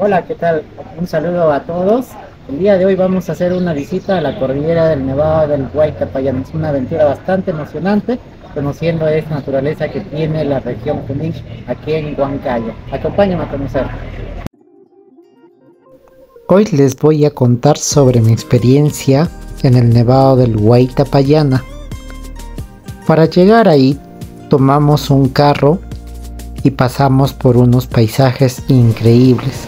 Hola, ¿qué tal? Un saludo a todos. El día de hoy vamos a hacer una visita a la cordillera del Nevado del Huaycapayán. Es una aventura bastante emocionante, conociendo esta naturaleza que tiene la región Junín aquí en Huancayo. Acompáñame a conocer. Hoy les voy a contar sobre mi experiencia en el Nevado del Huaytapallana. Para llegar ahí, tomamos un carro y pasamos por unos paisajes increíbles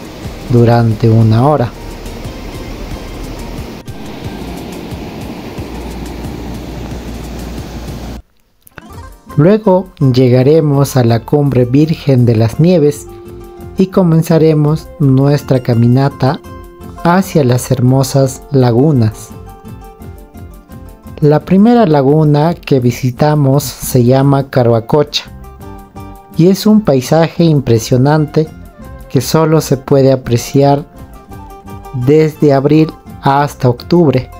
durante una hora. Luego llegaremos a la cumbre Virgen de las Nieves y comenzaremos nuestra caminata hacia las hermosas lagunas. La primera laguna que visitamos se llama Carhuacocha y es un paisaje impresionante que solo se puede apreciar desde abril hasta octubre.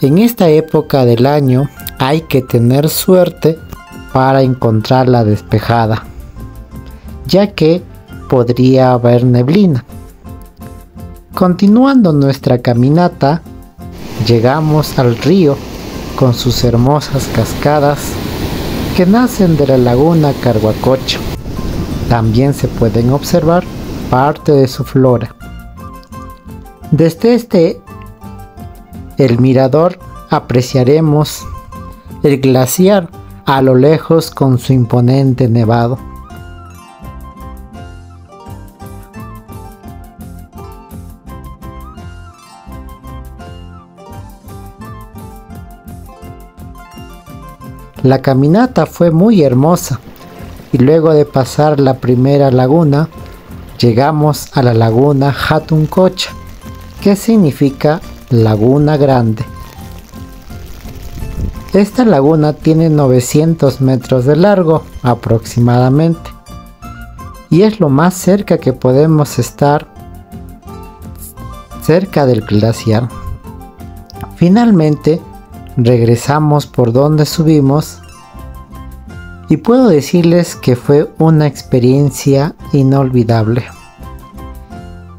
En esta época del año hay que tener suerte para encontrarla despejada, ya que podría haber neblina. Continuando nuestra caminata, llegamos al río con sus hermosas cascadas que nacen de la laguna Carhuacocha. También se pueden observar parte de su flora. Desde este el mirador apreciaremos el glaciar a lo lejos con su imponente nevado. La caminata fue muy hermosa y luego de pasar la primera laguna, llegamos a la laguna Hatuncocha, que significa laguna grande. Esta laguna tiene 900 metros de largo aproximadamente y es lo más cerca que podemos estar cerca del glaciar. Finalmente, regresamos por donde subimos y puedo decirles que fue una experiencia inolvidable.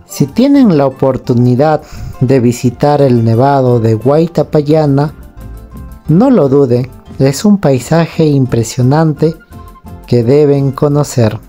Si tienen la oportunidad de visitar el nevado de Guaitapayana, no lo duden, es un paisaje impresionante que deben conocer.